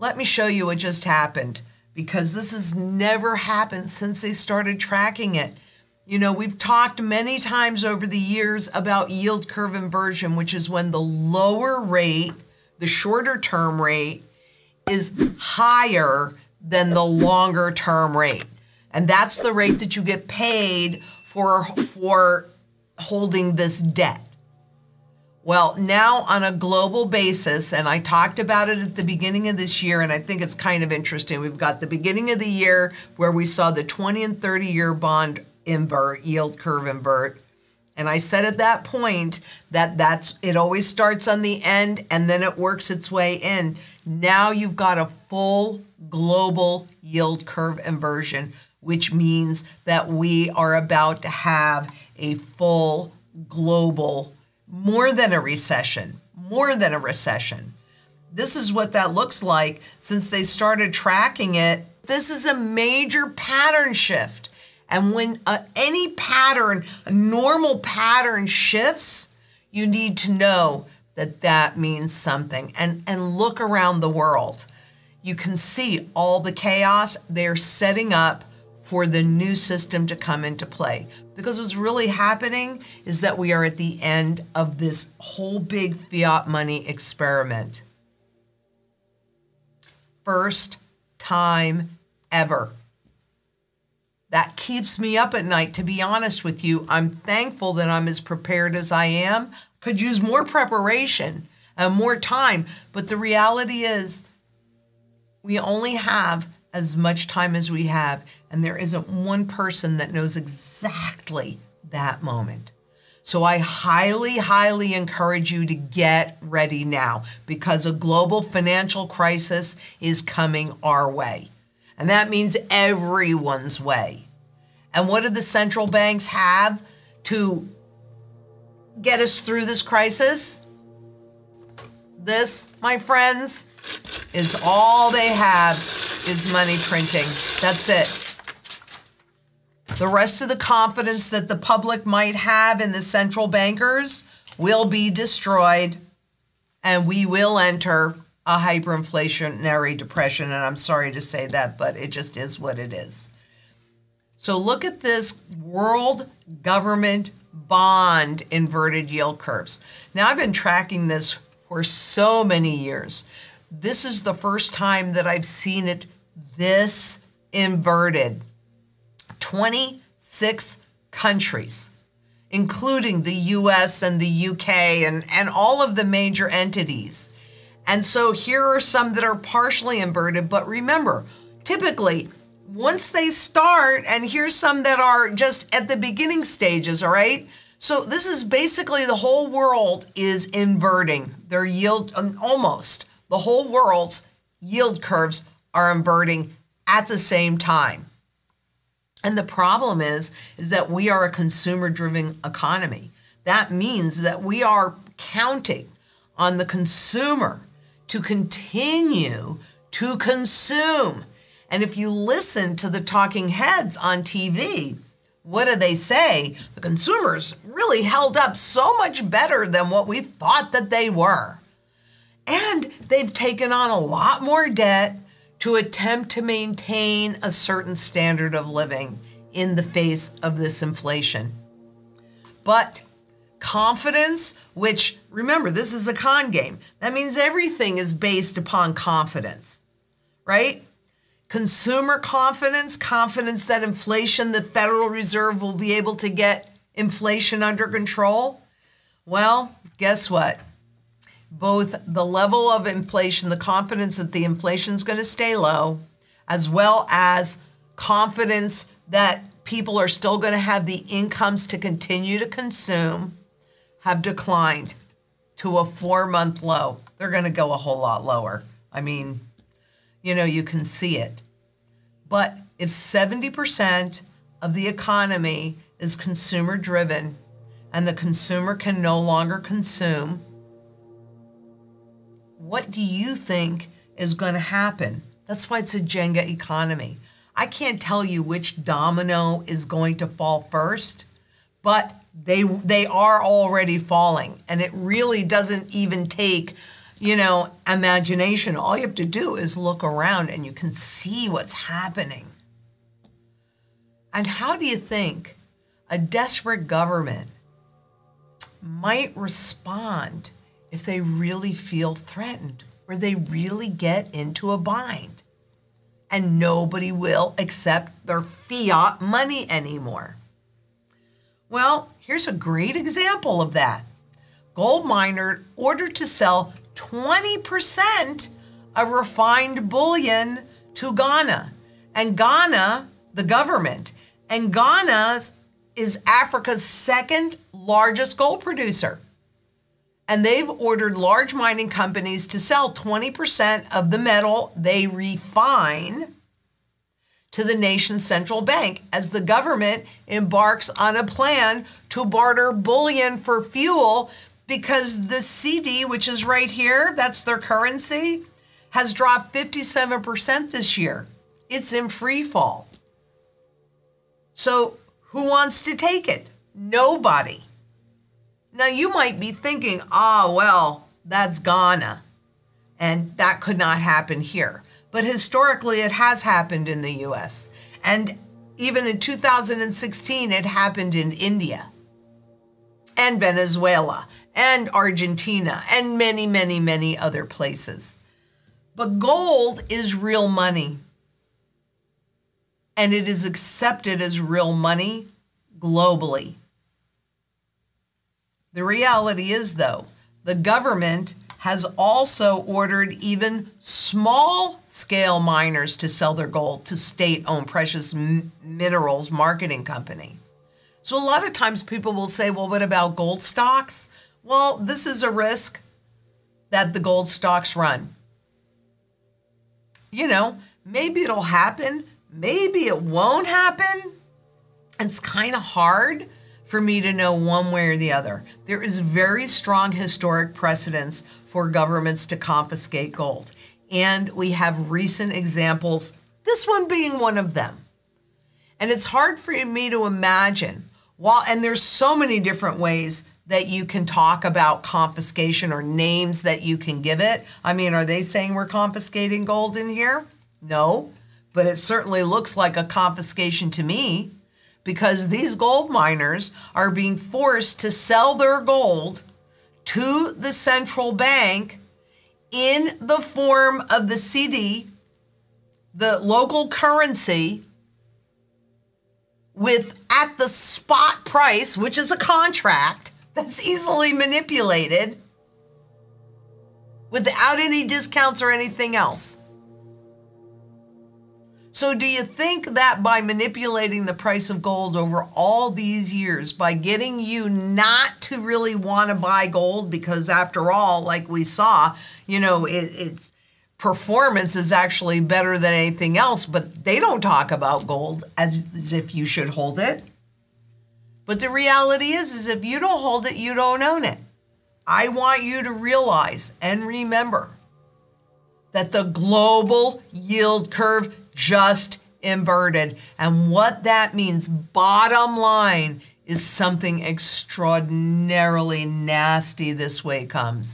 Let me show you what just happened because this has never happened since they started tracking it. You know, we've talked many times over the years about yield curve inversion, which is when the lower rate, the shorter term rate, is higher than the longer term rate. And that's the rate that you get paid for, for holding this debt. Well, now on a global basis, and I talked about it at the beginning of this year, and I think it's kind of interesting. We've got the beginning of the year where we saw the 20 and 30 year bond invert, yield curve invert. And I said at that point that that's it always starts on the end and then it works its way in. Now you've got a full global yield curve inversion, which means that we are about to have a full global more than a recession, more than a recession. This is what that looks like since they started tracking it. This is a major pattern shift. And when uh, any pattern, a normal pattern shifts, you need to know that that means something. And, and look around the world. You can see all the chaos. They're setting up for the new system to come into play. Because what's really happening is that we are at the end of this whole big fiat money experiment. First time ever. That keeps me up at night, to be honest with you. I'm thankful that I'm as prepared as I am. Could use more preparation and more time, but the reality is we only have as much time as we have, and there isn't one person that knows exactly that moment. So I highly, highly encourage you to get ready now because a global financial crisis is coming our way. And that means everyone's way. And what do the central banks have to get us through this crisis? This, my friends, is all they have is money printing. That's it. The rest of the confidence that the public might have in the central bankers will be destroyed and we will enter a hyperinflationary depression. And I'm sorry to say that, but it just is what it is. So look at this world government bond inverted yield curves. Now, I've been tracking this for so many years. This is the first time that I've seen it this inverted. 26 countries, including the US and the UK and, and all of the major entities. And so here are some that are partially inverted, but remember, typically, once they start, and here's some that are just at the beginning stages, all right? So this is basically the whole world is inverting their yield um, almost the whole world's yield curves are inverting at the same time. And the problem is is that we are a consumer driven economy. That means that we are counting on the consumer to continue to consume. And if you listen to the talking heads on TV, what do they say? The consumers really held up so much better than what we thought that they were. And they've taken on a lot more debt to attempt to maintain a certain standard of living in the face of this inflation. But confidence, which remember, this is a con game, that means everything is based upon confidence, right? Consumer confidence, confidence that inflation, the Federal Reserve will be able to get inflation under control. Well, guess what? Both the level of inflation, the confidence that the inflation is going to stay low, as well as confidence that people are still going to have the incomes to continue to consume, have declined to a four month low. They're going to go a whole lot lower. I mean, you know, you can see it. But if 70% of the economy is consumer driven and the consumer can no longer consume, what do you think is going to happen? That's why it's a Jenga economy. I can't tell you which domino is going to fall first, but they they are already falling and it really doesn't even take you know, imagination. All you have to do is look around and you can see what's happening. And how do you think a desperate government might respond if they really feel threatened or they really get into a bind and nobody will accept their fiat money anymore? Well, here's a great example of that. Gold miner ordered to sell 20% of refined bullion to Ghana. And Ghana, the government, and Ghana is Africa's second largest gold producer. And they've ordered large mining companies to sell 20% of the metal they refine to the nation's central bank as the government embarks on a plan to barter bullion for fuel because the cedi, which is right here, that's their currency, has dropped 57% this year. It's in free fall. So, who wants to take it? Nobody. Now, you might be thinking, ah, well, that's Ghana, and that could not happen here. But historically, it has happened in the US. And even in 2016, it happened in India and Venezuela and Argentina and many, many, many other places. But gold is real money. And it is accepted as real money globally. The reality is, though, the government has also ordered even small scale miners to sell their gold to state owned precious minerals marketing company. So a lot of times people will say, well, what about gold stocks? Well, this is a risk that the gold stocks run. You know, maybe it'll happen, maybe it won't happen. It's kind of hard for me to know one way or the other. There is very strong historic precedence for governments to confiscate gold. And we have recent examples, this one being one of them. And it's hard for me to imagine while, and there's so many different ways that you can talk about confiscation or names that you can give it. I mean, are they saying we're confiscating gold in here? No, but it certainly looks like a confiscation to me because these gold miners are being forced to sell their gold to the central bank in the form of the cedi, the local currency with at the spot price, which is a contract that's easily manipulated without any discounts or anything else. So, do you think that by manipulating the price of gold over all these years, by getting you not to really want to buy gold, because after all, like we saw, you know, it, it's performance is actually better than anything else, but they don't talk about gold as, as if you should hold it. But the reality is, is if you don't hold it, you don't own it. I want you to realize and remember that the global yield curve just inverted. And what that means, bottom line, is something extraordinarily nasty this way comes.